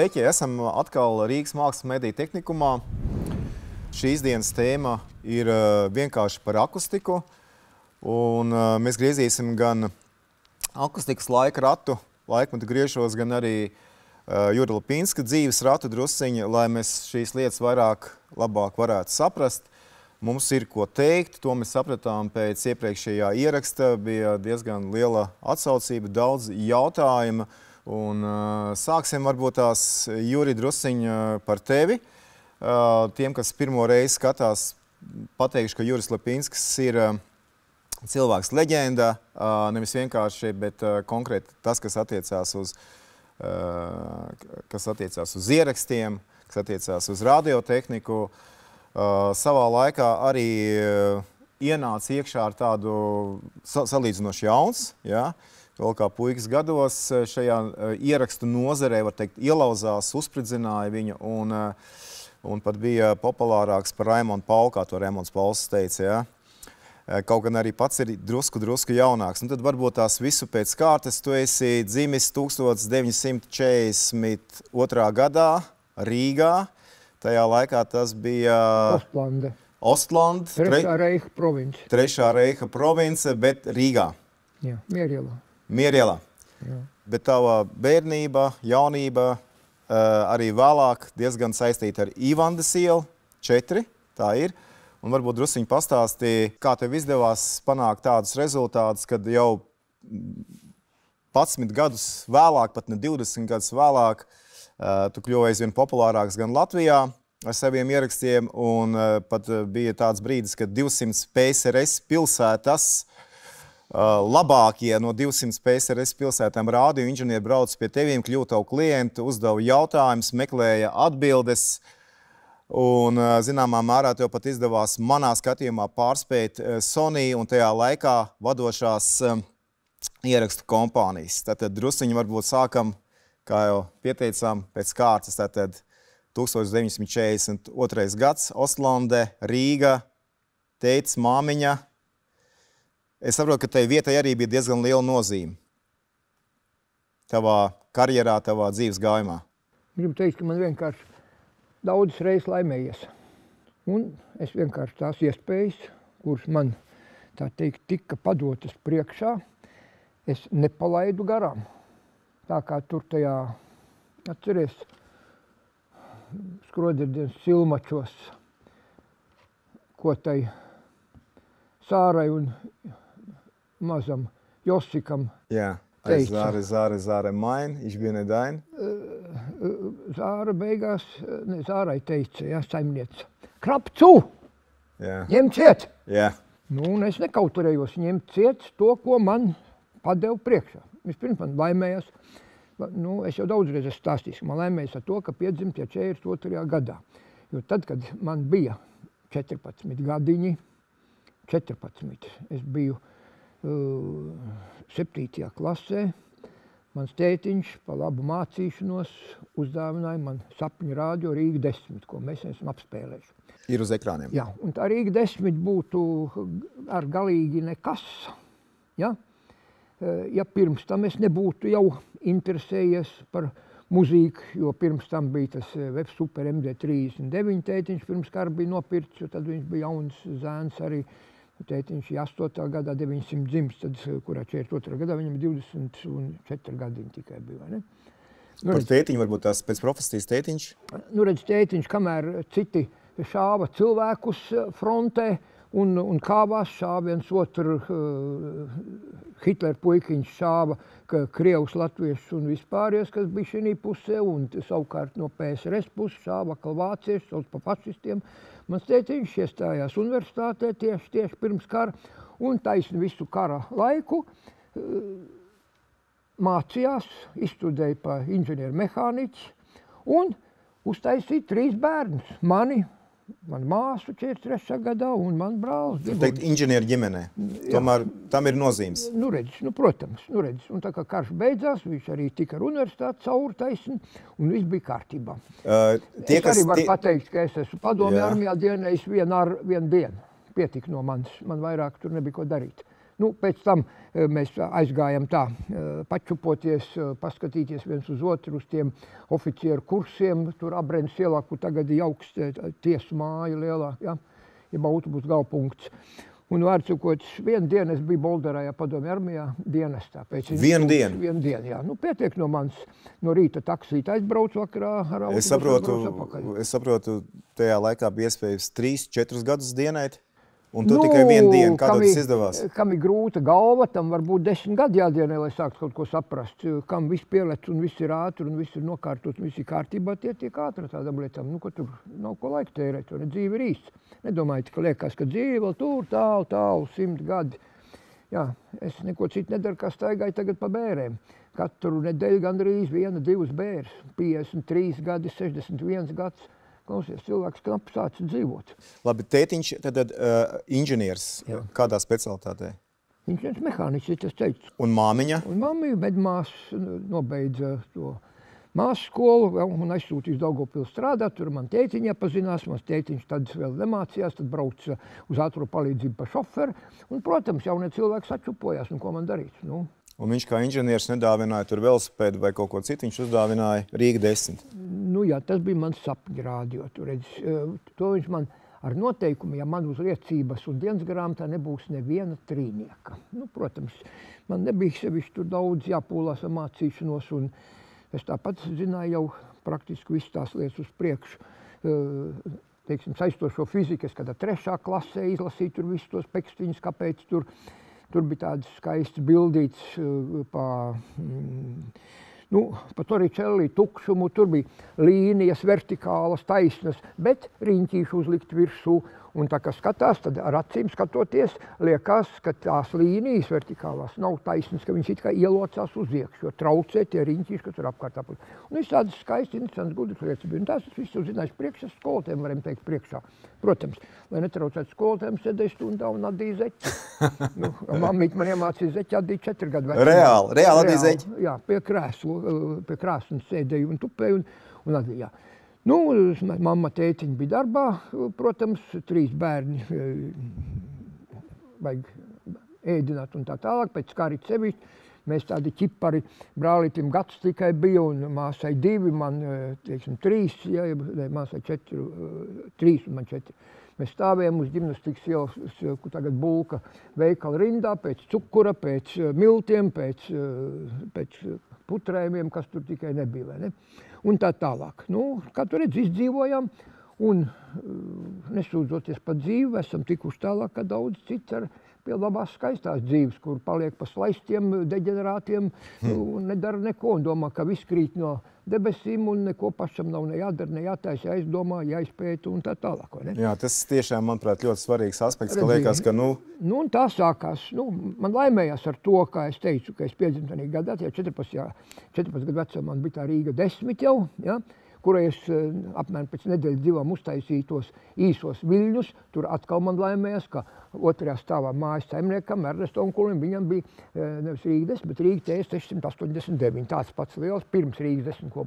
Sveiki! Esam atkal Rīgas Mākslas mediju tehnikumā. Šīs dienas tēma ir uh, vienkārši par akustiku. Un, uh, mēs griezīsim gan akustikas laika ratu, laikmetu griežos, gan arī uh, Jura Lapinska dzīves ratu drusciņa, lai mēs šīs lietas vairāk, labāk varētu saprast. Mums ir ko teikt, to mēs sapratām pēc iepriekšējā ieraksta. Bija diezgan liela atsaucība, daudz jautājumu. Un, uh, sāksim varbūt tās Juri drusciņu par tevi. Uh, tiem, kas pirmo reizi skatās, pateikšu, ka Juris Lepinskis ir uh, cilvēks leģenda, nevis vienkārši, bet konkrēti tas, kas attiecās uz, kas attiecās uz ierakstiem, kas attiecās uz radiotehniku. Savā laikā arī ienāca iekšā ar tādu sa salīdzinoši jauns, ja, uh, vēl kā puikas gados eh, šajā eh, ierakstu nozarē, var teikt, ielauzās, uzspridzināja viņu un, eh, un pat bija populārāks par Raimonu Paulu, kā to Raimons Pauls teica, ja? Kaut gan arī pats ir drusku, drusku jaunāks. Nu, tad varbūt tās visu pēc kārtas. Tu esi dzimis 1942. gadā Rīgā. Tajā laikā tas bija... Ostlande. Ostland. Trešā Reiha province. Trešā Reiha province, bet Rīgā. Jā, Mierielā. Mierielā. Bet tava bērnība, jaunība, arī vēlāk diezgan saistīta ar Īvandes ielu, četri, tā ir. Un varbūt drusciņi pastāstīja, kā tev izdevās panākt tādus rezultātus, kad jau 11 gadus vēlāk, pat ne 20 gadus vēlāk, tu kļuvi aizvien populārāks gan Latvijā ar saviem ierakstiem, un pat bija tāds brīdis, kad 200 PSRS pilsētas Uh, labākie no 200 PSRS pilsētām rādio inženieri brauc pie teviem, kļūt tavu klientu, uzdeva jautājumus, meklēja atbildes. Un, uh, zināmā mērā, tev pat izdevās manā skatījumā pārspēt uh, Sony un tajā laikā vadošās ierakstu kompānijas. Tātad drusciņi varbūt sākam, kā jau pieteicām, pēc kārtas. Tātad 1942. gads, Ostlande, Rīga, teica māmiņa, Es saprotu, ka tai vietai arī bija diezgan liela nozīme tavā karjerā, tavā dzīves gājumā. Gribu teikt, ka man vienkārši daudzas reizes laimējies. Un es vienkārši tās iespējas, kuras man tā teikt tika padotas priekšā, es nepalaidu garām. Tā kā tur tajā, atceries, skroderdienas silmačos, ko tai Sārai un mazam Josikam. Jā. Es zāre, zāre, zāre, main, ich bin dein. Zāra beigās, ne, zārai teica, jā, saimniec, krapcu, jā. ņem ciet. Jā. Nu, un es nekauturējos ņemt ciet to, ko man padev priekšā. Vispirms man laimējās, nu, es jau daudzreiz esmu stāstījis, man laimējās ar to, ka piedzimta 42. gadā. Jo tad, kad man bija 14 gadiņi, 14, es biju septītajā klasē. Mans tētiņš par labu mācīšanos uzdāvināja man sapņu rādio Rīga 10, ko mēs esam apspēlējuši. Ir uz ekrāniem. Jā, un tā Rīga 10 būtu ar galīgi nekas. Ja, ja pirms tam es nebūtu jau interesējies par muziku, jo pirms tam bija tas Web Super MD39 tētiņš, pirms kara bija nopirts, jo tad viņš bija jauns zēns arī. Uh, Tētiņš ir 8. gadā, 900 dzimis, tad, kurā 42. gadā viņam 24 gadi tikai bija. Ne? Nu, Par tētiņu varbūt tās pēc profesijas tētiņš? Nu, redz, tētiņš, kamēr citi šāva cilvēkus frontē un, un kāvās šāva viens otru, uh, Hitler puikiņš šāva ka Krievus, Latviešus un vispāries, kas bija šī pusē, un savukārt no PSRS puses šāva atkal vācieši, sauc pa fašistiem. Mans tētiņš iestājās universitātē tieši, tieši pirms kara un taisni visu kara laiku eh, mācījās, izstudēja pa inženieru mehāniķi un uztaisīja trīs bērnus. Mani, man māsu 43. gadā un man brālis. Jūs teikt, inženieru ģimenē. Tomēr tam ir nozīmes. Nu, redz, nu, protams, nu, redz. Un tā kā karš beidzās, viņš arī tika ar universitāti cauri taisni, un viss bija kārtībā. Uh, tie, es arī varu tie... pateikt, ka es esmu padomju armijā dienējis vienu, ar, vienu dienu. Pietika no manis, man vairāk tur nebija ko darīt. Nu, pēc tam mēs aizgājām tā, pačupoties, paskatīties viens uz otru uz tiem oficieru kursiem, tur abrēns ielā, kur tagad ir augsts tiesu māja lielā, ja, ja autobus galpunkts. Un, vārds sakot, vienu dienu es biju Bolderā, ja padomju armijā, dienestā. Vienu dienu? Vienu dienu, jā. Nu, pietiek no manis. No rīta taksīt aizbraucu vakarā ar autobusu. Es saprotu, es saprotu, tajā laikā bija iespējams 3-4 gadus dienēt. Un tu nu, tikai vienu dienu, kā tas izdevās? Kam ir grūta galva, tam var būt desmit gadi jādienē, lai sāktu kaut ko saprast. Kam viss pielec un viss ir ātri un viss ir nokārtot un viss ir kārtībā, tie tiek ātri tādam lietām. Nu, ko tur nav ko laika tērēt, un dzīve ir īsts. Nedomājiet, ka liekas, ka dzīve vēl tur tālu, tālu, simt gadi. Jā, es neko citu nedaru, kā staigāju tagad pa bērēm. Katru nedēļu gandrīz viena, divas bērs. 53 gadi, 61 gads Klausies, cilvēks knapi sācis dzīvot. Labi, tētiņš tad, tad uh, inženieris Jā. kādā specialitātē? Inženieris mehāniķis, tas teicu. Un māmiņa? Un māmiņa bedmās nobeidza to māsu skolu un aizsūtīja uz Daugavpils strādāt. Tur man tētiņa pazinās, mans tētiņš tad vēl nemācījās, tad brauca uz ātro palīdzību pa šoferu. Un, protams, jaunie cilvēki sačupojās, nu ko man darīt? Nu, Un viņš kā inženieris nedāvināja tur velosipēdu vai kaut ko citu, viņš uzdāvināja Rīga 10. Nu jā, tas bija mans sapņu rādio. Tur, redz, to viņš man ar noteikumu, ja man uz liecības un dienas grāmatā nebūs neviena trīnieka. Nu, protams, man nebija sevišķi tur daudz jāpūlās ar mācīšanos, un es tāpat zināju jau praktiski visu tās lietas uz priekšu. Teiksim, saistošo fiziku, es kādā trešā klasē izlasīju tur visus tos pekstiņus, kāpēc tur ir Tur bija tādas skaistas bildītas uh, pa, mm, nu, pa Toričelli tukšumu, tur bija līnijas vertikālas, taisnas, bet riņķīši uzlikt virsū Un tā kā skatās, tad ar acīm skatoties, liekas, ka tās līnijas vertikālās nav taisnas, ka viņas it kā ielocās uz iekšā, jo traucē tie riņķīši, kas tur apkārt apkārt. Un viss tādas skaisti, interesants, gudrs lietas bija. Un tās es visu zināšu priekšā skolotēm, varam teikt, priekšā. Protams, lai netraucētu skolotēm, sēdēju stundā un adīju zeķi. nu, Mamīt man iemācīja zeķi adīt četri gadu vecumā. Reāli, reāli adīja zeķi? Jā, pie krēslu, pie krēslu sēdēju un tupēju un, un adīju. Jā. Nu, mamma tētiņa bija darbā, protams, trīs bērni eh, vajag ēdināt un tā tālāk, pēc kā arī sevišķi. Mēs tādi ķipari, brālītim gads tikai bija un māsai divi, man, eh, teiksim, trīs, ja, māsai četri, eh, trīs un man četri. Mēs stāvējām uz ģimnastikas ielas, tagad bulka veikala rindā pēc cukura, pēc miltiem, pēc, pēc putrējumiem, kas tur tikai nebija, vai ne? Un tā tālāk. Nu, kā tu redzi, izdzīvojam un uh, nesūdzoties par dzīvi, esam tikuši tālāk, ka daudz cits ar pie labās skaistās dzīves, kur paliek pa slaistiem, deģenerātiem hmm. un nedara neko un domā, ka viss krīt no debesīm un neko pašam nav ne jādara, ne jātaisa, jāizdomā, jāizpēta un tā tālāk. Jā, tas tiešām, manuprāt, ļoti svarīgs aspekts, ka liekas, ka, nu... Nu, un tā sākās, nu, man laimējās ar to, kā es teicu, ka es 50. gadā, ja 14, jā, 14 gadu vecumā man bija tā Rīga 10 jau, ja, kurai es eh, apmēram pēc nedēļas divām uztaisīju tos īsos viļņus. Tur atkal man laimējās, ka otrajā stāvā mājas saimniekam, Ernesto Unkulim, viņam bija eh, nevis Rīga 10, bet Rīga TS 689. Tāds pats liels pirms Rīgas 10, ko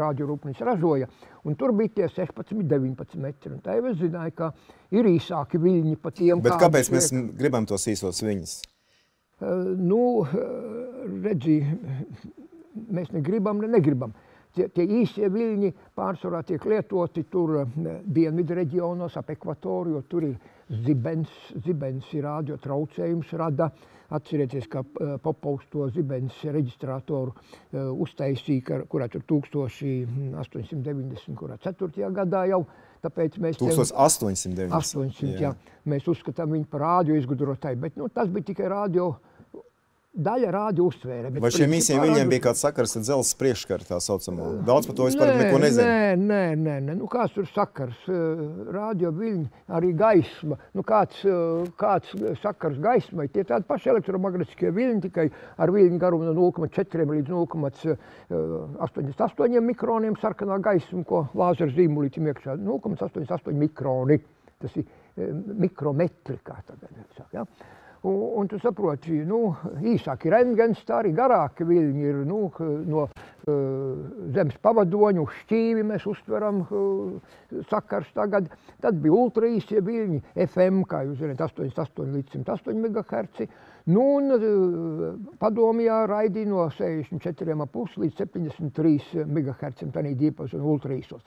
Rādio Rūpnīca ražoja. Un tur bija tie 16, 19 metri. Un tā jau es zināju, ka ir īsāki viļņi pa tiem. Bet kāpēc mēs liek... gribam tos īsos viļņus? Nu, redzi, mēs negribam, ne negribam. Tie, tie īsie viļņi pārsvarā tiek lietoti tur eh, dienvidu reģionos ap ekvatoru, jo tur ir zibens, zibens ir rādio traucējums rada. Atcerieties, ka uh, Popovs to zibens reģistrātoru uh, uztaisīja, kurā tur 1890, kurā 4. gadā jau. Tāpēc mēs 1890. 800, jā. Jā. Mēs uzskatām viņu par rādio izgudrotāju, bet nu, tas bija tikai rādio Daļa rādi uztvēra. Vai šiem īsiem viņiem bija kāds sakars ar dzelzs priekškaru tā saucamo? Daudz par to vispār nē, neko nezinu. Nē, nē, nē, nē. Nu, kāds tur sakars? Rādio viļņi, arī gaisma. Nu, kāds, kāds sakars gaismai? Tie tādi paši elektromagnetiskie viļņi, tikai ar viļņu garumu no 0,4 līdz 0,88 mikroniem sarkanā gaisma, ko lāzera zīmulītim iekšā. 0,88 mikroni. Tas ir mikrometri, kā tagad. Ja? Un, un tu saproti, nu, īsāki rengens, tā arī garāki viļņi ir nu, no uh, zemes pavadoņu šķīvi mēs uztveram uh, sakars tagad. Tad bija ultraīsie viļņi, FM, kā jūs zināt, 88 līdz 108 MHz. Nu, un uh, padomjā raidīja no 64,5 līdz 73 MHz, tādā diapazonā ultraīsos.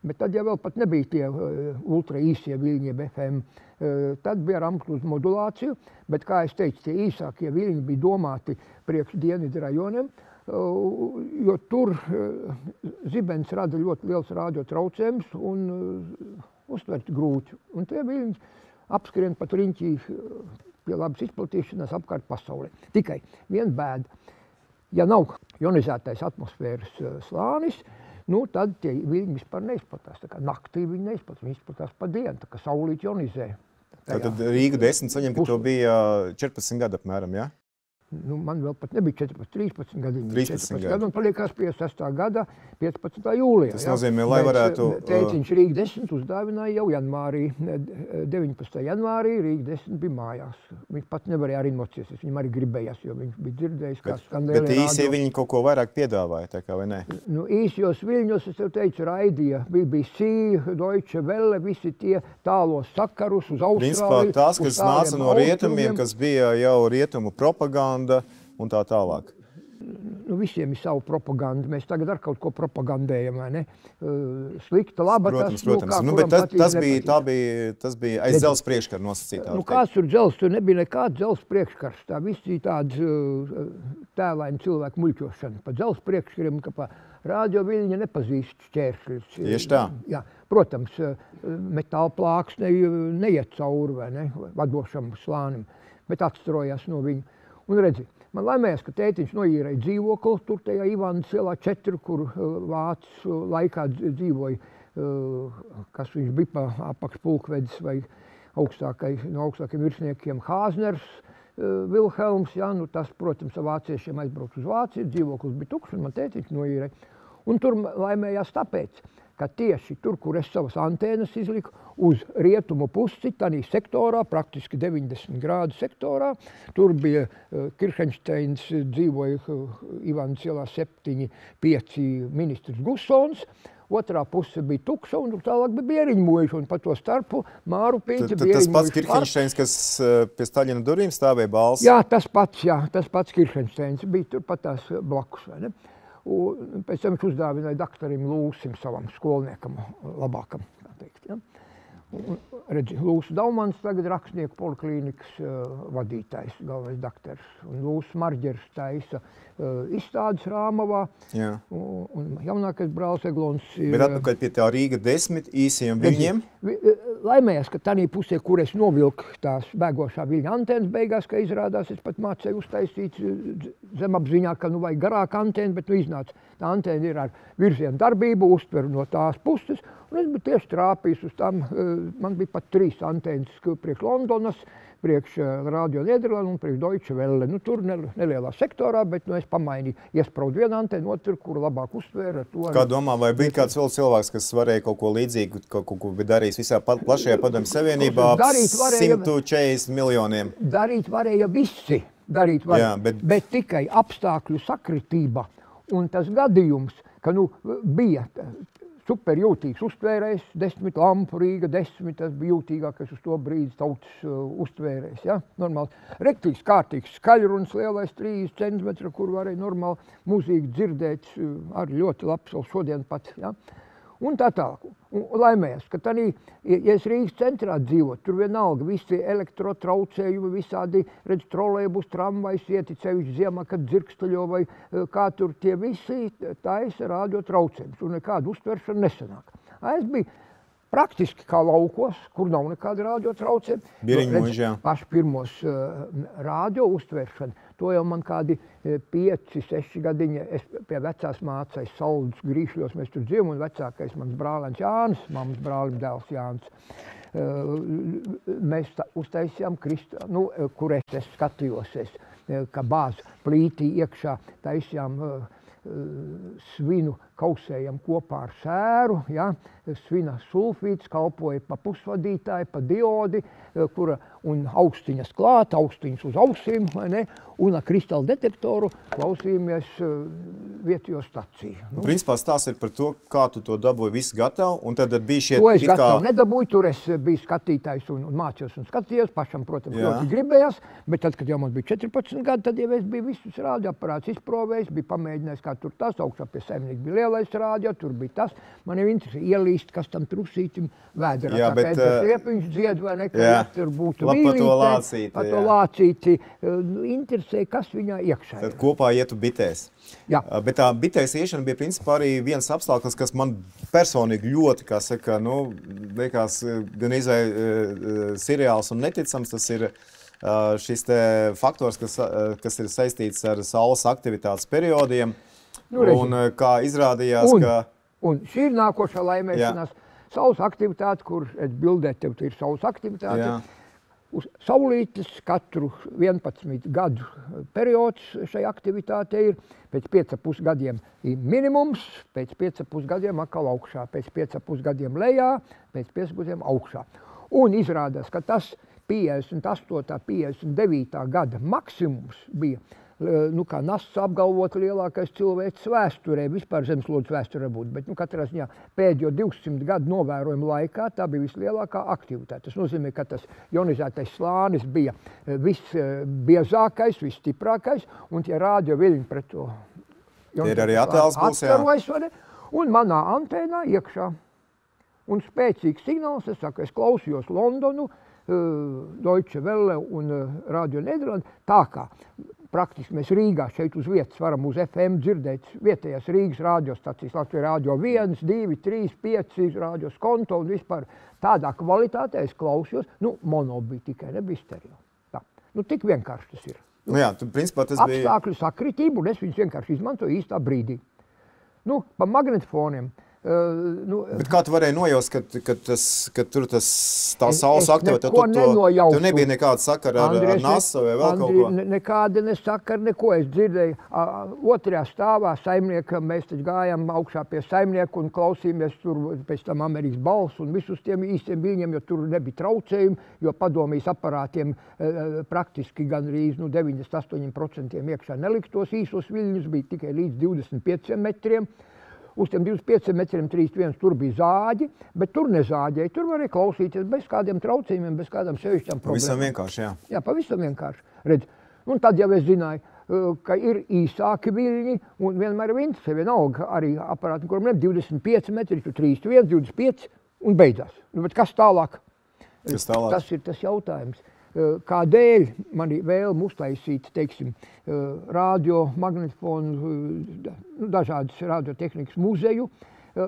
Bet tad jau pat nebija tie uh, ultra īsie viļņi, FM. Uh, tad bija ar amplitūdas modulāciju, bet, kā jau teicu, tie īsākie viļņi bija domāti priekš dienvidu rajoniem, uh, jo tur zibens rada ļoti liels radio traucējums un uztvert grūti. Un tie viļņi apskrien pat riņķī pie labas izplatīšanās apkārt pasaulē. Tikai viena bēda. Ja nav ionizētais atmosfēras slānis, nu, tad tie viļņi vispār neizplatās. Naktī viņi neizplatās, viņi izplatās pa dienu, tā kā saulīt ionizē. Tad Rīga 10 saņem, ka to bija 14 gadu apmēram, ja? Nu, man vēl pat nebija 14, 13 gadi. 13 14 gadi un paliekās pie 6. gada 15. jūlijā. Tas nozīmē, lai varētu... Tēciņš Rīga 10 uzdāvināja jau janvārī, 19. janvārī Rīga 10 bija mājās. Viņš pat nevarēja arī mocīties, viņam arī gribējās, jo viņš bija dzirdējis, kā skandēlē. Bet īsie radio. viņi kaut ko vairāk piedāvāja, tā kā vai ne? Nu, īsjos viļņos, es tev teicu, raidīja BBC, Deutsche Welle, visi tie tālos sakarus uz Austrāliju. Principā tās, kas nāca no rietumiem, kas bija jau rietumu propaganda, propaganda un tā tālāk? Nu, visiem ir sava propaganda. Mēs tagad ar kaut ko propagandējam, vai ne? Slikta, laba. Protams, tas, protams. Nu, nu, bet tas, tas, bija, tā bija, tas bija aiz dzelzs priekškara nosacītā. Nu, kāds tur dzelzs? Tur nebija nekāds dzelzs priekškars. Tā viss ir tāds tēlaini cilvēku muļķošana. Pa dzelzs priekškariem, ka pa radio viļņa nepazīst šķēršļus. Tieši tā. Jā, protams, metāla plāks ne, neiet cauri, vai ne? Vadošam slānim, bet atstrojās no viņa. Un redzi, man laimējās, ka tētiņš noīrēja dzīvokli tur tajā Ivānas ielā 4, kur uh, vācu laikā dzīvoja, uh, kas viņš bija pa apakšpulkvedis vai augstākais, no augstākiem virsniekiem Hāzners, uh, Vilhelms, ja, nu tas, protams, vāciešiem aizbraukt uz Vāciju, dzīvoklis bija tukšs un man tētiņš noīrēja. Un tur laimējās tāpēc, ka tieši tur, kur es savas antēnas izliku, uz rietumu pusi, tādā sektorā, praktiski 90 grādu sektorā, tur bija uh, Kirchensteins, dzīvoja uh, Ivāns ielā 7, 5 ministrs Gusons, otrā puse bija tukša, un tālāk bija bieriņmuiši, un pa to starpu Māru pīķa bieriņmuiši. Tas pats Kirchensteins, kas pie Staļina durvīm stāvēja balss? Jā, tas pats, jā, tas pats Kirchensteins bija tur pat tās blakus, vai ne? Un pēc tam viņš uzdāvināja doktoram Lūsim, savam skolniekam, labākam. Teikt, ja? Redzi, Lūsis Daumans tagad rakstnieku poliklīnikas uh, vadītājs, galvenais doktors. Un Lūsis Marģers taisa uh, izstādes Rāmavā. Jā. Un, un jaunākais brālis Eglons ir... Bet atpakaļ pie tā Rīga desmit īsiem viļņiem. Laimējās, ka tādā pusē, kur es novilku tās bēgošā viļņa antēnas beigās, ka izrādās, es pat mācēju uztaisīt zemapziņā, ka nu vajag garāka antēna, bet nu iznāca. Tā antēna ir ar virzienu darbību, uztver no tās puses, Un es biju tieši trāpījis uz tām. Eh, man bija pat trīs antenas priekš Londonas, priekš eh, Radio Nederlanda un priekš Deutsche Welle. Nu, tur ne, nelielā sektorā, bet nu, es pamainīju, iespraudu vienu antenu, otru, kuru labāk uztvēra. Kā domā, vai bija kāds vēl cilvēks, kas varēja kaut ko līdzīgu, kaut ko, ko bija darījis visā plašajā padomju savienībā ap 140 miljoniem? Darīt varēja visi. Darīt varēja, Jā, bet... bet tikai apstākļu sakritība un tas gadījums, ka nu, bija superjūtīgs uztvērējs, desmit lampu Rīga, desmit, tas bija jūtīgākais uz to brīdi tautas uh, uztvērējs, ja, normāli. Rektīgs, kārtīgs, skaļruns, lielais 3 centimetri, kur varēja normāli mūzīgi dzirdēt, uh, arī ļoti labs, vēl šodien pat, ja. Uh, un tā tālāk. Un laimēs, ka tā, ja es Rīgas centrā dzīvotu, tur vienalga visi elektrotraucējumi, visādi, redz, trolēbus, tramvajs, ieti cevišķi ziemā, kad dzirkstaļo vai eh, kā tur tie visi taisa radio traucējumus, un nekādu uztveršanu nesanāk. Es biju praktiski kā laukos, kur nav nekāda radio traucējuma. Biriņu mūžā. Paši pirmos uh, radio uztveršana To jau man kādi e, pieci, seši gadiņi, es pie vecās mācais Sauldas grīšļos, mēs tur dzīvojam, un vecākais mans brālēns Jānis, mammas brālim dēls Jānis. E, mēs uztaisījām Kristu, nu, e, kur es, es skatījos, es, kā bāzu plītī iekšā, taisījām svinu kausējam kopā ar sēru. Ja? Svina sulfīts kalpoja pa pusvadītāju, pa diodi, kura un augstiņas klāt, augstiņas uz ausīm, vai ne? Un ar kristāla detektoru klausījāmies vietējo staciju. Nu. Principā stāsts ir par to, kā tu to dabūji visu gatavu, un tad bija šie... To es gatavu kā... nedabūju, tur es biju skatītājs un, un mācījos un skatījos, pašam, protams, Jā. ļoti gribējās, bet tad, kad jau man bija 14 gadi, tad jau es biju visus rādioaparātus izprovējis, biju pamēģinājis, kā tur tas augšā pie saimnieka bija lielais rādio, tur bija tas. Man jau interesē ielīst, kas tam trusītim vēdra. Jā, bet... Tas riepiņš dzied vai ne, ka jā, tur būtu vīlīte. Pa to lācīti. Interesē, kas viņā iekšā. Tad kopā ietu bitēs. Jā. Bet tā bitēs iešana bija principā arī viens apstākļus, kas man personīgi ļoti, kā saka, nu, liekas gan izvai seriāls un neticams, tas ir šis te faktors, kas, kas ir saistīts ar saules aktivitātes periodiem. Nu, un eh, kā izrādījās, un, ka... Un šī ir nākošā laimēšanās. Jā. Saules aktivitāte, kur es bildē tev ir saules aktivitāte. Jā. Uz saulītes katru 11 gadu periods šai aktivitātei ir. Pēc 5,5 gadiem ir minimums, pēc 5,5 gadiem atkal augšā, pēc 5,5 gadiem lejā, pēc 5 gadiem augšā. Un izrādās, ka tas 58. 59. gada maksimums bija nu, kā nasts apgalvot lielākais cilvēks vēsturē, vispār zemeslodes vēsturē būtu. Bet nu, katrā ziņā pēdējo 200 gadu novērojumu laikā tā bija vislielākā aktivitāte. Tas nozīmē, ka tas ionizētais slānis bija visbiezākais, visstiprākais, un tie rādio viļņi pret to ir arī attēls būs, jā. Un manā antēnā iekšā. Un spēcīgs signāls, es saku, es klausījos Londonu, uh, Deutsche Welle un Radio Nederland. Tā kā praktiski mēs Rīgā šeit uz vietas varam uz FM dzirdēt vietējās Rīgas radiostacijas, Latvijas rādio 1, 2, 3, 5, rādio skonto un vispār tādā kvalitātē es klausījos, nu, mono bija tikai, nebija stereo. Tā. Nu, tik vienkārši tas ir. Nu, jā, tu, principā tas bija... Apstākļu sakritību, un es viņus vienkārši izmantoju īstā brīdī. Nu, pa magnetfoniem. Uh, Uh, nu, Bet kā tu varēji nojaust, ka, ka, tas, ka tur tas tā saules aktivitāte, tu, tu, tu nebija nekāda sakara ar, Andries, ar NASA vai vēl Andri, kaut ko? Ne, nekāda nesakara, neko. Es dzirdēju, uh, otrajā stāvā saimniekam, mēs taču gājām augšā pie saimnieku un klausījāmies tur pēc tam Amerikas balss un visus tiem īstiem viņiem, jo tur nebija traucējumi, jo padomīs aparātiem uh, praktiski gan rīz nu, 98% iekšā neliktos īsos viļņus, bija tikai līdz 25 metriem. Uz tiem 25 metriem 31 tur bija zāģi, bet tur nezāģēja. Tur varēja klausīties bez kādiem traucējumiem, bez kādām sevišķām problēmām. Pavisam vienkārši, jā. Jā, pavisam vienkārši. Redz, un tad jau es zināju, uh, ka ir īsāki viļņi, un vienmēr interesē, vienalga arī aparāti, kuriem ir 25 metri, tur 31, 25 un beidzās. Nu, bet kas tālāk? Kas tālāk? Tas ir tas jautājums. Eh, kādēļ man ir vēlme uztaisīt teiksim, eh, radio, magnetofonu, eh, nu, dažādas radiotehnikas muzeju,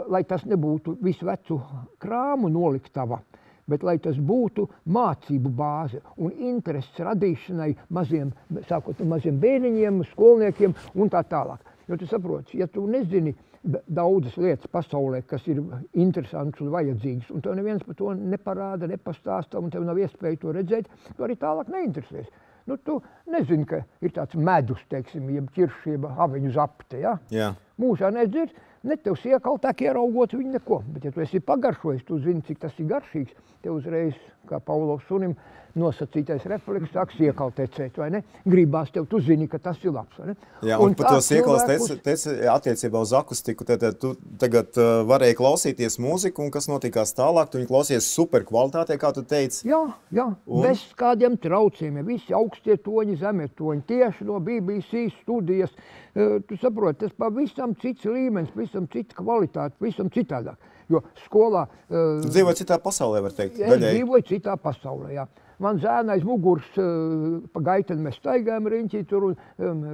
lai tas nebūtu visu vecu krāmu noliktava, bet lai tas būtu mācību bāze un intereses radīšanai maziem, sākot maziem bērniņiem, skolniekiem un tā tālāk. Jo tu saproti, ja tu nezini, daudzas lietas pasaulē, kas ir interesants un vajadzīgs. Un tev neviens par to neparāda, nepastāsta, un tev nav iespēja to redzēt. Tu arī tālāk neinteresēs. Nu, tu nezini, ka ir tāds medus, teiksim, jeb ķirši, jeb aviņu zapte. Ja? Jā. Mūžā nedzird, ne tev siekaltāk ieraugot viņu neko. Bet, ja tu esi pagaršojis, tu zini, cik tas ir garšīgs, tev uzreiz, kā Paulovs sunim, nosacītais refleks sāks iekaltecēt, vai ne? Gribās tev, tu zini, ka tas ir labs, vai ne? Jā, un, un par tos cilvēkus... teici attiecībā uz akustiku, tad tu tagad uh, varēji klausīties mūziku, un kas notikās tālāk, tu viņu klausies super kvalitātē, kā tu teici. Jā, jā, un... bez kādiem traucījumiem, visi augstie toņi, zemie toņi, tieši no BBC studijas, uh, tu saproti, tas pavisam cits līmenis, pavisam cita kvalitāte, pavisam citādāk. Jo skolā... Uh, tu dzīvoji citā pasaulē, var teikt. Es daļai. dzīvoju citā pasaulē, jā. Man zēna aiz muguras uh, pa gaiteni mēs staigājam riņķī tur un um,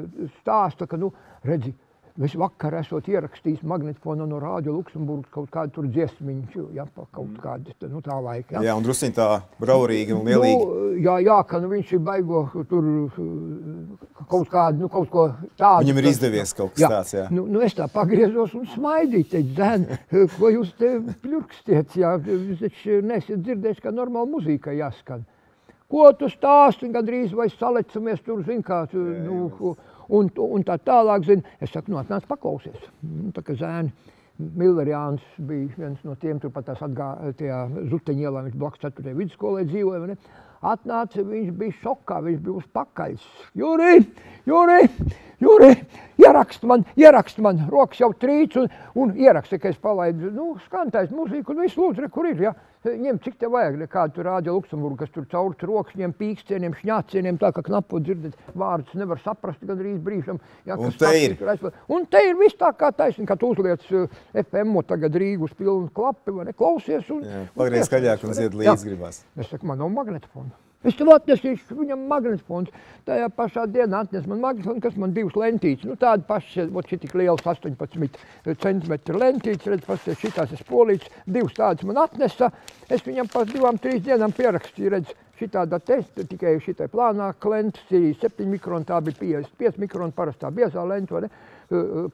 stāsta, ka, nu, redzi, Es vakar esmu ierakstījis magnetofonu no Rādio Luksemburgas kaut kādu tur dziesmiņu, ja, pa kaut mm. kādu nu, tā laika. Ja. Jā, un drusciņ tā braurīgi un lielīgi. Nu, jā, jā, ka nu, viņš ir baigo tur kaut kādu, nu, kaut ko tādu. Viņam ir izdevies kaut kas jā. tāds, jā. Nu, nu, es tā pagriezos un smaidīju, teicu, zēn, ko jūs te pļurkstiet, jā, jūs taču nesiet dzirdējuši, ka normāla muzika jāskan. Ko tu stāsti, gandrīz vai salecamies tur, zin kā, tu, nu, un, un tā tālāk, zin, es saku, nu, atnāc paklausies. Nu, tā kā zēni, Millerjāns bija viens no tiem, turpat tās Zuteņielā, viņš blakus 4. vidusskolē dzīvoja, ne? Atnāca, viņš bija šokā, viņš bija uz pakaļs. Juri, Juri, Juri, ierakst man, ierakst man, rokas jau trīc un, un ieraksta, ka es palaidu, nu, skantais muziku un visu lūdzu, re, kur ir, ja? ņem cik tev vajag, nekādu tur rādio Luksemburgu, kas tur caur rokas ņem pīkstieniem, šņācieniem, tā kā knapu dzirdēt vārdus nevar saprast gandrīz brīžam. Ja, un te ir. Tur, un te ir viss tā kā taisni, kad tu uzliec uh, FM tagad Rīgu uz pilnu klapi, vai ne, klausies. Un, jā, pagriez skaļāk un ziet līdz gribās. Es saku, man nav magnetofona. Es tev atnesīšu viņam magnetofons. Tajā pašā dienā atnes man magnetofonu, kas man divas lentītes. Nu, tāda paša, vot šī tik liels 18 centimetru lentītes, redz, pasties šitās es polīts, divas tādas man atnesa. Es viņam pēc divām, trīs dienām pierakstīju, redz, šitāda testa, tikai šitai plānāk lentes, ir 7 mikroni, tā bija 55 mikroni, parastā biezā lente, vai ne?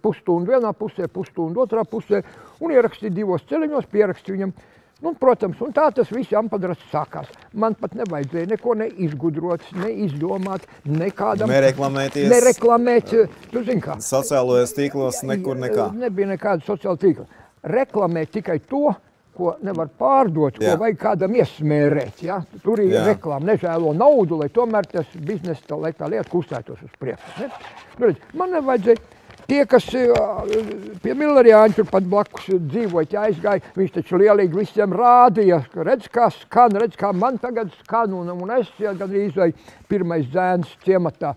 Pusstundu vienā pusē, pusstundu otrā pusē, un ierakstīju divos ceļiņos, pierakstīju viņam Nu, protams, un tā tas viss ampadrats sākās. Man pat nevajadzēja neko neizgudrot, neizdomāt, nekādam. Nereklamēties. Nereklamēt, tu zini kā. Sociālajos tīklos nekur nekā. Nebija nekāda sociāla tīkla. Reklamēt tikai to, ko nevar pārdot, Jā. ko vajag kādam iesmērēt. Ja? Tur ir Jā. reklāma, nežēlo naudu, lai tomēr tas biznesa, lai tā lieta kustētos uz priekšu. Ne? Nu, redz, man nevajadzēja Tie, kas pie Millerjāņa turpat blakus dzīvoja, aizgāja, viņš taču lielīgi visiem rādīja, ka redz, kā skan, redz, kā man tagad skan, un, un es ja, gandrīz vai pirmais zēns ciematā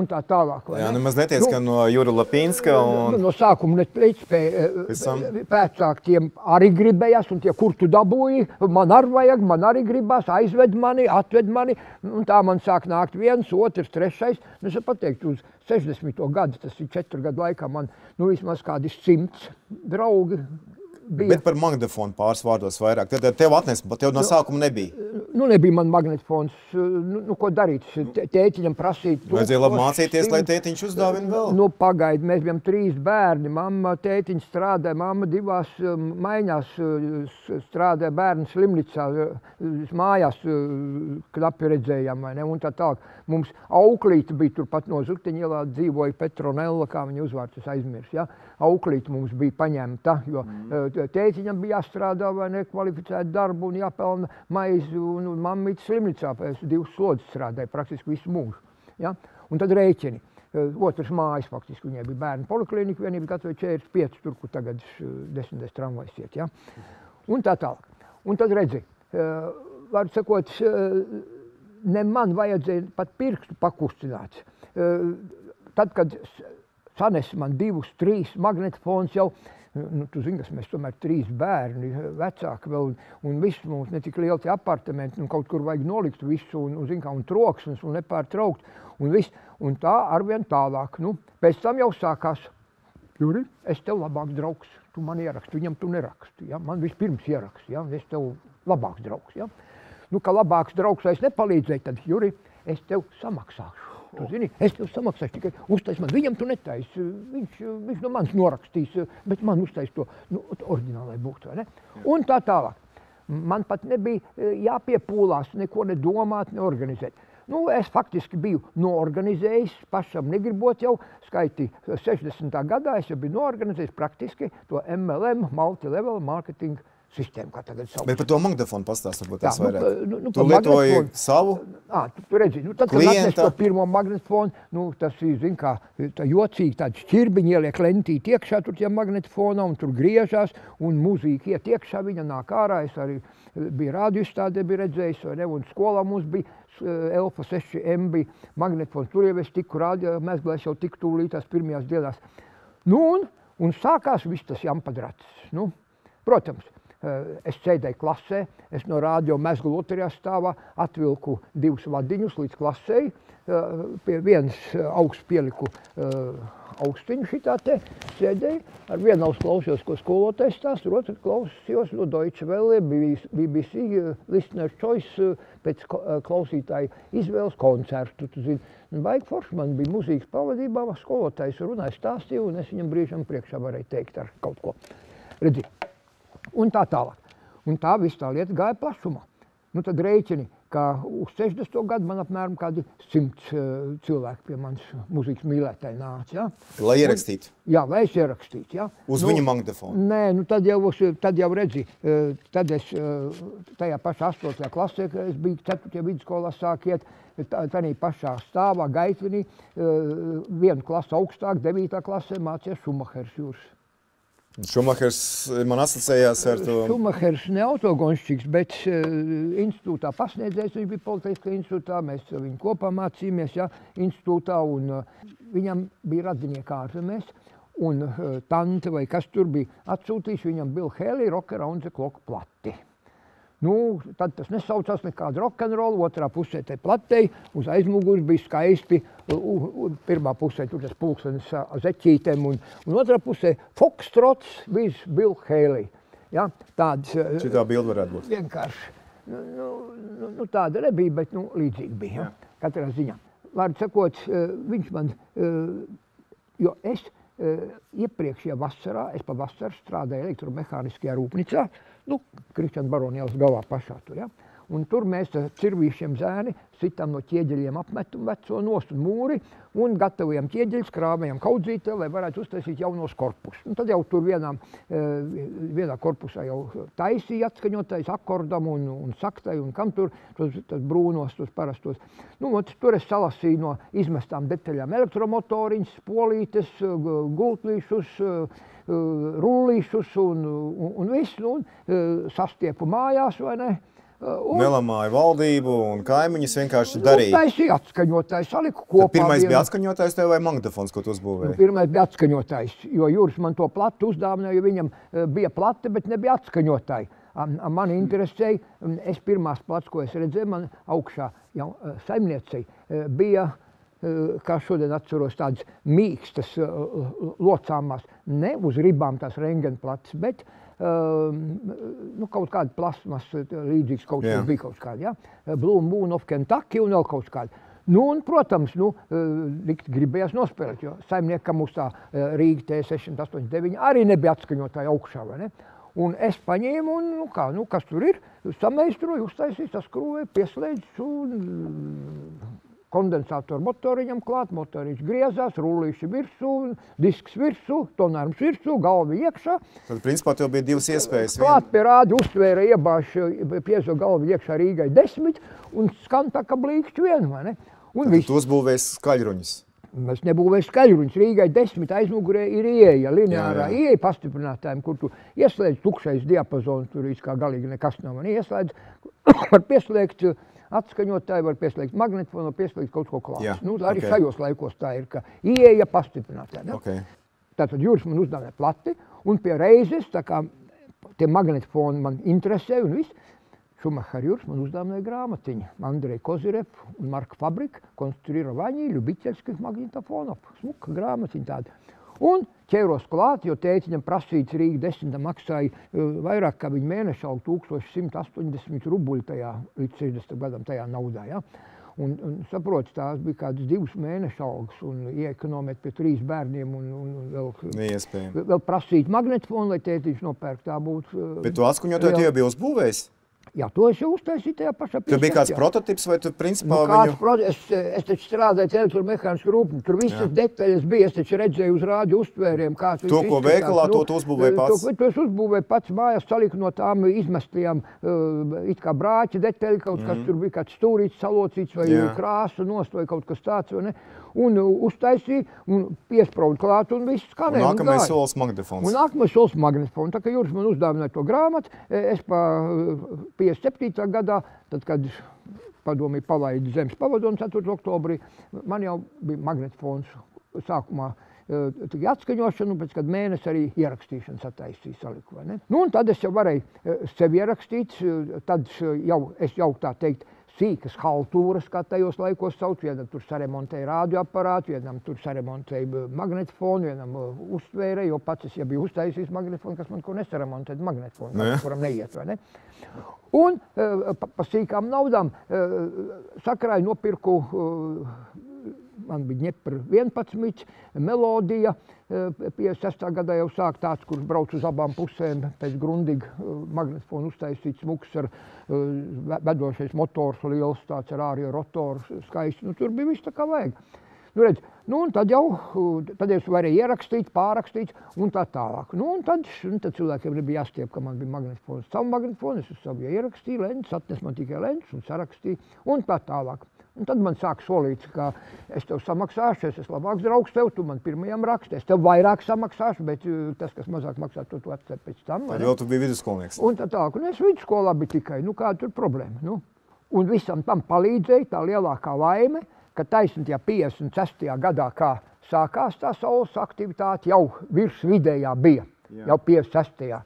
un tā tālāk. Jā, nemaz netiec, nu, ka no Jura Lapinska un... No sākuma nespēja, pēc tam tiem arī gribējās, un tie, kur tu dabūji, man arī vajag, man arī gribās, aizved mani, atved mani, un tā man sāk nākt viens, otrs, trešais, nu, es pateiktu, uz 60. gadu, tas ir četru gadu laikā, man, nu, vismaz kādi simts draugi bija. Bet par magnetofonu pāris vārdos vairāk. Tad tev atnes, bet tev no nu, sākuma nebija. Nu, nebija man magnetofons. Nu, nu, ko darīt? Tētiņam prasīt. Vajadzēja labi mācīties, lai tētiņš uzdāvina vēl. Nu, pagaidi, mēs bijām trīs bērni. Mamma, tētiņš strādāja, mamma divās um, maiņās uh, strādāja bērnu slimnīcā. Mājās knapi redzējām, vai ne? Un tā tālāk. Mums auklīte bija turpat no Zukteņielā, dzīvoja Petronella, kā viņa uzvārds es aizmirsu. Ja? Auklīte mums bija paņemta, jo mm tētiņam bija jāstrādā vai nekvalificēt darbu un jāpelna maizi, un, un mammīte slimnīcā pēc divas slodzes strādāja praktiski visu mūžu. Ja? Un tad rēķini. Otrs mājas faktiski, viņai bija bērnu poliklinika, vienība gatavoja 45, tur, kur tagad desmitais tramvajs iet. Ja? Un tā tālāk. Un tad redzi, var sakot, ne man vajadzēja pat pirkstu pakustināt. Tad, kad sanes man divus, trīs magnetofons jau, uh, Nu, tu zini, ka mēs tomēr trīs bērni, vecāki vēl, un, viss mums ne tik lieli apartamenti, un kaut kur vajag nolikt visu, un, un, kā, un troksnis, un nepārtraukt, un viss, un tā arvien tālāk. Nu, pēc tam jau sākās, Juri, es tev labāk draugs, tu man ieraksti, viņam tu neraksti, ja? man vispirms ieraksti, ja? es tev labāks draugs. Ja? Nu, ka labāks draugs vairs nepalīdzēja, tad, Juri, es tev samaksāšu. Tu zini, es tev samaksāšu tikai uztais man. Viņam tu netaisi. Viņš, viņš no manis norakstīs, bet man uztais to nu, oriģinālai būtu. Un tā tālāk. Man pat nebija e, jāpiepūlās, neko nedomāt, neorganizēt. Nu, es faktiski biju noorganizējis, pašam negribot jau skaiti 60. gadā. Es jau biju noorganizējis praktiski to MLM, multi-level marketing sistēmu, kā tagad sauc. Bet par to magnetofonu pastāst, varbūt tas vairāk. Nu, nu, tu lietoji savu? Ā, tu, redzi, nu, tad, kad atnes to pirmo magnetofonu, nu, tas ir, zin kā, tā jocīgi, tādi šķirbiņi ieliek lentīt iekšā tur tie magnetofona, un tur griežās, un mūzika iet iekšā, viņa nāk ārā, es arī biju rādio izstādē, biju redzējis, vai ne, un skolā mums bija Elfa 6M bija magnetofons, tur jau es tiku rādio, mezglēs jau tik tūlīt tās pirmajās dienās. Nu, un, un sākās viss tas jampadrats. Nu, protams, Eh, es sēdēju klasē, es no rādio mezglu otrajā stāvā atvilku divus vadiņus līdz klasē. Eh, pie vienas eh, augsts pieliku augstiņu šitā te sēdēju. Ar vienu aus klausījos, ko skolotājs stāst, ar otru klausījos no Deutsche Welle, BBC, Listener Choice, pēc klausītāju izvēles koncertu. Tu zini, baigi nu, forši man bija mūzīgas pavadībā, skolotājs runāja, stāstīja, un es viņam brīžam priekšā varēju teikt ar kaut ko. Redzi, un tā tālāk. Un tā viss tā lieta gāja plašumā. Nu, tad rēķini, ka uz 60. gadu man apmēram kādi simts uh, cilvēki pie manas muzikas mīlētāji nāca. Ja? Lai ierakstītu? Un, jā, lai es ierakstītu. Ja? Uz nu, viņa magnetofonu? Nē, nu tad jau, tad jau redzi, tad es tajā pašā 8. klasē, kad es biju 4. vidusskolā sākiet, tādā pašā stāvā, gaitvinī, vienu klasu augstāk, 9. klasē mācījās Šumahers jūras. Šumahers man asociējās ar to. Šumahers ne autogonšķīgs, bet uh, institūtā pasniedzējs, viņš bija politiskā institūtā, mēs viņu kopā mācījāmies, ja, institūtā, un uh, viņam bija radinieki ārzemēs, un uh, tante vai kas tur bija atsūtījis viņam Bill Haley, Rock Around the Clock plati. Nu, tad tas nesaucās nekādu rokenrolu, otrā pusē tai platei, uz aizmugures bija skaisti, pirmā pusē tur tas pulkstenis zeķītēm, un, un otrā pusē Foxtrots bijis Bill Haley. Ja, tāds, Šitā bilda varētu būt. Vienkārši. Nu, nu, nu, nu tāda nebija, bet nu, līdzīgi bija. Ja, katrā ziņā. Vārdu sakot, viņš man, jo es iepriekšējā vasarā, es pa vasaru strādāju elektromehāniskajā rūpnicā, nu, Kristiāna Barona ielas galā pašā tur. Ja? Un tur mēs ar cirvīšiem zēni sitām no ķieģeļiem apmetumu veco nost un mūri un gatavojam ķieģeļus, krāvējam kaudzītē, lai varētu uztaisīt jaunos korpusus. Un tad jau tur vienā, vienā korpusā jau taisīja atskaņotais akordam un, un saktai un kam tur, tos, tas brūnos, tos parastos. Nu, ot, tur es salasīju no izmestām detaļām elektromotoriņas, polītes, gultlīšus, rullīšus un, un, un visu, un sastiepu mājās, vai ne? Un, Nelamāja valdību un kaimiņus vienkārši darīja. Nu, taisīja atskaņotājs, saliku kopā. Tad pirmais vienu. bija atskaņotājs tev vai magnetofons, ko tu uzbūvēji? Nu, pirmais bija atskaņotājs, jo Jūras man to platu uzdāvināja, jo viņam bija plata, bet nebija atskaņotāji. Mani interesēja, es pirmās plats, ko es redzēju, man augšā jau saimniecei bija kā šodien atceros, tādas mīkstas, locāmās, ne uz ribām tās rengenplats, bet nu, kaut kāda plasmas līdzīgs kaut kas bija kaut kāda, ja? Blue Moon of Kentucky un vēl kaut kāda. Nu, un, protams, nu, likt gribējās nospēlēt, jo saimniekam uz tā Rīga T689 arī nebija atskaņotāja augšā, vai ne? Un es paņēmu, un, nu, kā, nu, kas tur ir, sameistruoju, uztaisīju, saskruvēju, pieslēdzu un kondensātoru motoriņam klāt, motoriņš griezās, rullīši virsū, disks virsū, tonārums virsū, galva iekšā. Tad, principā, tev bija divas iespējas. Klāt pie rādi uztvēra iebāšu piezo galvu iekšā Rīgai desmit un skan tā, ka blīkšķi vien, vai ne? Un viss. Tu uzbūvēs skaļruņus. Mēs nebūvējam skaļruņus. Rīgai desmit aizmugurē ir ieeja, lineārā ieeja pastiprinātājiem, kur tu ieslēdz tukšais diapazons, tur viss kā galīgi nekas nav. Man ieslēdz, var pieslēgt Atskaņotāji var pieslēgt magnetofonu, pieslēgt kaut ko klāstu. Yeah. Nu, arī okay. šajos laikos tā ir, ka ieeja pastiprinātā. Ne? Okay. Tātad jūras man uzdāvināja plati, un pie reizes, tā kā tie magnetofoni man interesē un viss, Šumahar Jūrs man uzdāvināja grāmatiņu. Andrei Kozirev un Marka Fabrik konstruīra Vaņī Ļubiķerskis magnetofonov. Smuka grāmatiņa tāda. Un ķēros klāt, jo tētiņam prasīts Rīga desmita maksāja uh, vairāk kā viņa mēneša algu 1180 rubuļu tajā līdz 60 gadam tajā naudā. Ja? Un, un saprot, tās bija kādas divas mēneša algas, un iekonomēt pie trīs bērniem, un, un, un vēl, vēl prasīt magnetofonu, lai tētiņš nopērk. Tā būtu. Bet tu atskaņotāji jau bija uzbūvējis? Jā, to es uztaisīju tajā pašā pusē. Tur bija kāds prototyps, vai tu principā nu, viņu... Pro... Es, es taču strādāju elektromehānisku rūpni, tur visas detaļas bija, es taču redzēju uz rādio uztvēriem, kā tu To, ko veikalā, nu, to tu uzbūvēji pats? To, to es uzbūvēju pats mājās, saliku no tām izmestajām uh, it kā brāķa detaļa, kaut kas mm. tur bija kāds stūrīts, salocīts vai jā. krāsa nostoja kaut kas tāds, vai ne? Un uh, uztaisīja, un piesprāda klāt, un viss skanēja. Nākamais solis magnetofons. Un nākamais solis magnetofons. Tā kā Juris man uzdāvināja to grāmatu, e, es pa 57. Uh, gadā, tad, kad padomī palaida zemes pavadonu 4. oktobrī, man jau bija magnetofons sākumā e, tikai atskaņošanu, pēc kad mēnesi arī ierakstīšanu sataisīja saliku, vai ne? Nu, un tad es jau varēju e, sevi ierakstīt, tad jau, es jau tā teikt, sīkas haltūras, kā tajos laikos sauc. Vienam tur saremontēja radioaparātu, vienam tur saremontēja magnetofonu, vienam uh, uztvēra, jo pats es jau biju uztaisījis magnetofonu, kas man ko nesaremontēja magnetofonu, no, kuram neiet, vai ne? Un uh, pa, pa sīkām naudām sakrāju nopirku man bija Ņepra 11, melodija. 56. gadā jau sāk tāds, kurš brauc uz abām pusēm pēc grundiga magnetofona uztaisīts smuks ar vedošais motors liels, tāds ar ārējo rotoru skaisti. Nu, tur bija viss tā kā vajag. Nu, redz, nu, tad jau tad es varēju ierakstīt, pārrakstīt un tā tālāk. Nu, un tad, un tad cilvēkiem nebija jāstiep, ka man bija magnetofons. Savu magnetofonu es savu ierakstīju, lents, atnes man tikai lents un sarakstīju un tā tālāk. Un tad man sāk solīt, ka es tev samaksāšu, es esmu labāks draugs tev, tu man pirmajam raksti, es tev vairāk samaksāšu, bet tas, kas mazāk maksā, to tu atcer pēc tam. Tad jau tu biji vidusskolnieks. Un tā tālāk, un es vidusskolā biju tikai, nu kāda tur problēma. Nu? Un visam tam palīdzēja tā lielākā laime, ka taisnība 56. gadā, kā sākās tā saules aktivitāte, jau virs vidējā bija, Jā. jau 56.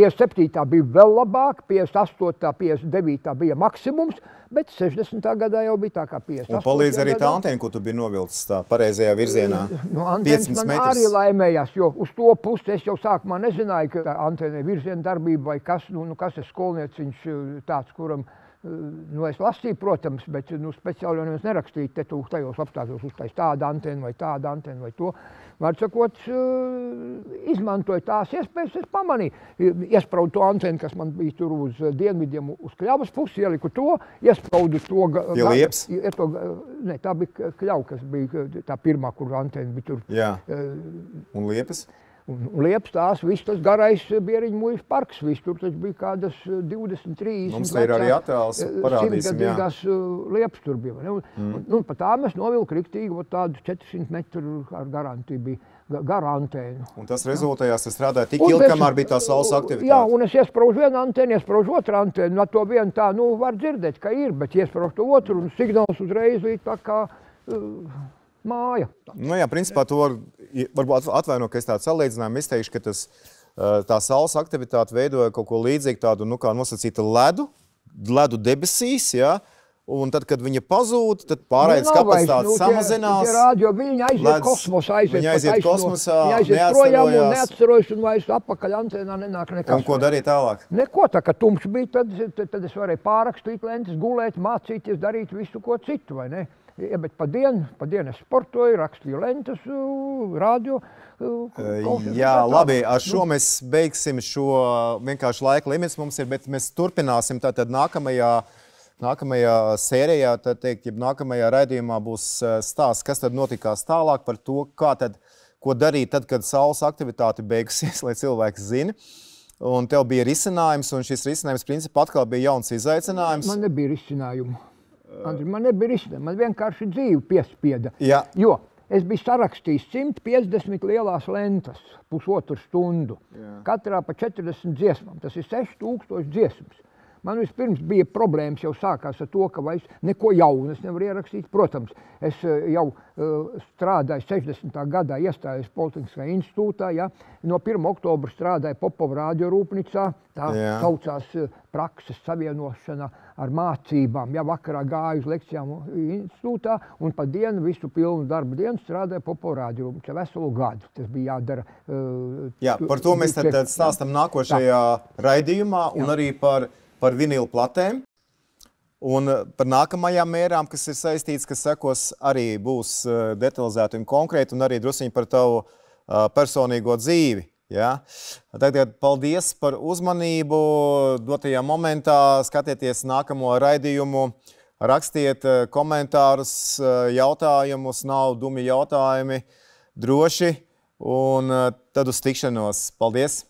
57. bija vēl labāk, 58. 59. bija maksimums, bet 60. gadā jau bija tā kā 58. Un palīdz arī tā antena, ko tu biji novilcis tā pareizajā virzienā. No antenas man metrs. arī laimējās, jo uz to pusi es jau sākumā nezināju, ka antena ir virziena darbība vai kas, nu, nu kas ir skolnieciņš tāds, kuram uh, Nu, es lasīju, protams, bet nu, speciāli jau nerakstīju, te tu tajos apstākļos uztais tādu antenu vai tādu antenu vai to. Var sakot, izmantoju tās iespējas, es pamanīju. Iespraudu to antenu, kas man bija tur uz dienvidiem, uz kļavas pusi, ieliku to, iespraudu to. Ja lieps? To, ne, tā bija kļava, kas bija tā pirmā, kur antena bija tur. Jā. Un liepas? Un, un liepas tās, viss tas garais bieriņu mūža parks, viss tur taču bija kādas 20, 30. Mums te ir arī attēls, eh, parādīsim, jā. Eh, liepas tur bija. Ne? Un, mm. un, un pa tā mēs novilku riktīgi, tādu 400 metru ar garantiju bija. Gara antēna. Un tas rezultējās, tas strādāja tik ilgi, kamēr bija tā saules aktivitāte. Jā, un es iespraužu vienu antēnu, iespraužu otru antēnu. No to vienu tā, nu, var dzirdēt, ka ir, bet iespraužu to otru un signāls uzreiz bija tā kā uh, māja. Nu jā, principā to var varbūt atvaino, ka es tādu salīdzinājumu izteikšu, ka tas, tā saules aktivitāte veidoja kaut ko līdzīgu tādu, nu, kā nosacīta ledu, ledu debesīs, jā, Un tad, kad viņa pazūd, tad pārējais nu, kapacitāte nu, samazinās. Tie, tie rādio, viņi aiziet ledz, kosmosā, aiziet, viņa aiziet taisno, kosmosā, viņa aiziet projām un neatcerojas un vairs apakaļ antēnā nenāk nekas. Un ko darīt tālāk? Neko, tā kā tumšs bija, tad, tad, tad es varēju pārakstīt lentes, gulēt, mācīties, darīt visu ko citu, vai ne? Ja, bet pa dienu, pa dienu es sportoju, rakstīju lentas, rādio. Jā, labi, ar šo mēs beigsim šo vienkārši laika limits mums ir, bet mēs turpināsim tātad nākamajā, nākamajā sērijā, tad teikt, ja nākamajā raidījumā būs stāsts, kas tad notikās tālāk par to, kā tad, ko darīt tad, kad saules aktivitāte beigusies, lai cilvēks zina. Un tev bija risinājums, un šis risinājums principā atkal bija jauns izaicinājums. Man nebija risinājumu. Andri, man nebija risinājumu, man vienkārši dzīve piespieda. Jā. Jo es biju sarakstījis 150 lielās lentas, pusotru stundu. Jā. Katrā pa 40 dziesmām. Tas ir 6000 dziesmas. Man vispirms bija problēmas, jau sākās ar to, ka vairs neko jaunu es nevaru ierakstīt. Protams, es eh, jau uh, strādāju 60. gadā, iestājos Politehniskajā institūtā. Ja. No 1. oktobra strādāju Popova radiorūpnīcā. Tā Jā. saucās uh, prakses savienošana ar mācībām. Ja vakarā gāju uz lekcijām institūtā un pa dienu visu pilnu darbu dienu strādāju Popova radiorūpnīcā veselu gadu. Tas bija jādara. Jā, par to mēs tad, tad stāstam nākošajā tā. raidījumā un Jā. arī par par vinilu platēm. Un eh, par nākamajām mērām, kas ir saistīts, kas sekos, arī būs eh, detalizēti un konkrēti, un arī druskuļi par tavu eh, personīgo dzīvi. Ja? Tagad paldies par uzmanību. Dotajā momentā skatieties nākamo raidījumu, rakstiet komentārus, jautājumus, nav dumi jautājumi, droši. Un tad uz tikšanos. Paldies!